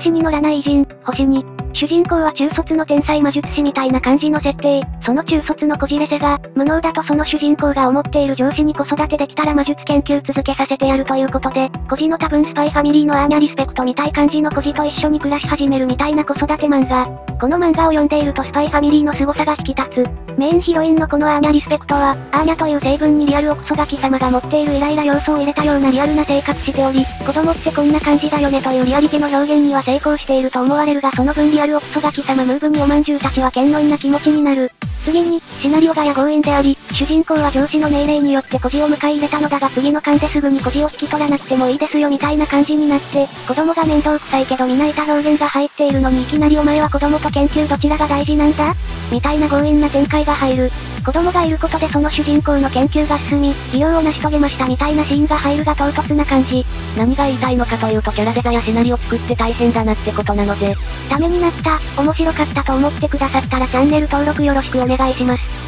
史に載らない偉人、星に。主人公は中卒の天才魔術師みたいな感じの設定。その中卒のこじらせが、無能だとその主人公が思っている上司に子育てできたら魔術研究続けさせてやるということで、孤児の多分スパイファミリーのアーニャリスペクトみたい感じの孤児と一緒に暮らし始めるみたいな子育て漫画。この漫画を読んでいるとスパイファミリーの凄さが引き立つ。メインヒロインのこのアーニャリスペクトは、アーニャという成分にリアルおクソガキ様が持っているイライラ要素を入れたようなリアルな生活しており、子供ってこんな感じだよねというリアリティの表現には成功していると思われるがその分リアルおクソガキ様ムーブにおまんじゅうたちは剣呑な気持ちになる。次に、シナリオがや強引であり、主人公は上司の命令によって孤児を迎え入れたのだが次の間ですぐに孤児を引き取らなくてもいいですよみたいな感じになって、子供が面倒くさいけど皆いた表現が入っているのにいきなりお前は子供と研究どちらが大事なんだ？みたいな強引な展開が入る。子供がいることでその主人公の研究が進み、利用を成し遂げましたみたいなシーンが入るが唐突な感じ。何が言いたいのかというとキャラデザやシナリオ作って大変だなってことなので。ためになった、面白かったと思ってくださったらチャンネル登録よろしくお願いします。